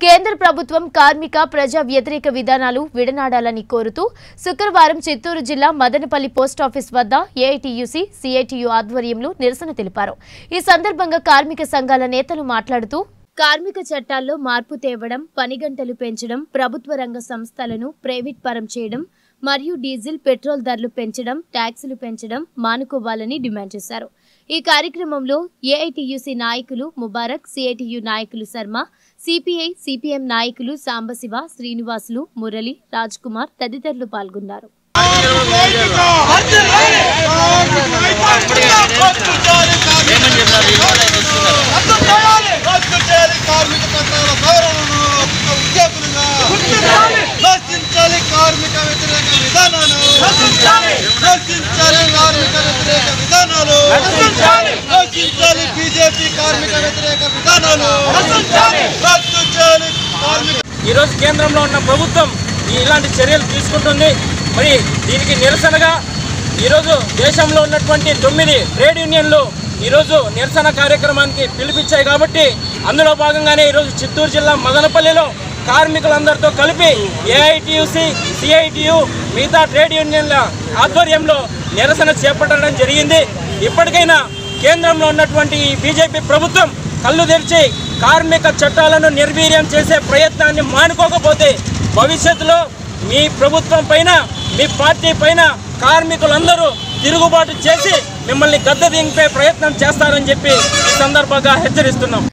కేంద్ర ప్రభుత్వం కార్మిక ప్రజా వ్యతిరేక విధానాలు విడనాడాలని కోరుతూ శుక్రవారం చిత్తూరు జిల్లా మదనపల్లి పోస్టాఫీస్ వద్ద ఏఐటీయూసీ సిఐటియు ఆధ్వర్యంలో నిరసన తెలిపారు. ఈ సందర్భంగా కార్మిక సంఘాల నేతలు మాట్లాడుతూ కార్మిక చట్టాల్లో మార్పు తేవడం పని గంటలు పెంచడం ప్రభుత్వ రంగ సంస్థలను ప్రైవేట్ పరం చేయడం మరియు డీజిల్ పెట్రోల్ ధరలు పెంచడం ట్యాక్సులు పెంచడం మానుకోవాలని డిమాండ్ చేశారు. ఈ కార్యక్రమంలో ఏఐటియుసి నాయకులు ముబారక్ సిఐటియు నాయకులు శర్మ సిపిఐ సిపిఎం నాయకులు సాంబశివ శ్రీనివాసులు మురళి రాజ్ కుమార్ తదితరులు పాల్గొన్నారు. ఏమని చెప్పినారు ఈ రోజు ఆయన వస్తున్నారు రద్దు చేయాలి కార్మిక చట్టాల సవరణను ఉద్యోగులుగా నశించాలి కార్మిక వ్యతిరేక విధానాలు నశించాలి కార్మిక వ్యతిరేక విధానాలు నశించాలి బీజేపీ కార్మిక వ్యతిరేక విధానాలు రద్దు చేయాలి. కార్మిక ఈరోజు కేంద్రంలో ఉన్న ప్రభుత్వం ఇలాంటి చర్యలు తీసుకుంటుంది. మరి దీనికి నిరసనగా ఈరోజు దేశంలో ఉన్నటువంటి తొమ్మిది ట్రేడ్ యూనియన్లు ఈరోజు నిరసన కార్యక్రమానికి పిలిపించాయి కాబట్టి అందులో భాగంగానే ఈరోజు చిత్తూరు జిల్లా మదనపల్లిలో కార్మికులందరితో కలిపి ఏఐటియుసి సిఐటియు మిగతా ట్రేడ్ యూనియన్ల ఆధ్వర్యంలో నిరసన చేపట్టడం జరిగింది. ఇప్పటికైనా కేంద్రంలో ఉన్నటువంటి బీజేపీ ప్రభుత్వం కళ్ళు తెరిచి కార్మిక చట్టాలను నిర్వీర్యం చేసే ప్రయత్నాన్ని మానుకోకపోతే భవిష్యత్తులో మీ ప్రభుత్వం పైన మీ పార్టీ పైన కార్మికులందరూ తిరుగుబాటు చేసి మిమ్మల్ని గద్దె దింపే ప్రయత్నం చేస్తారని చెప్పి ఈ సందర్భంగా హెచ్చరిస్తున్నాం.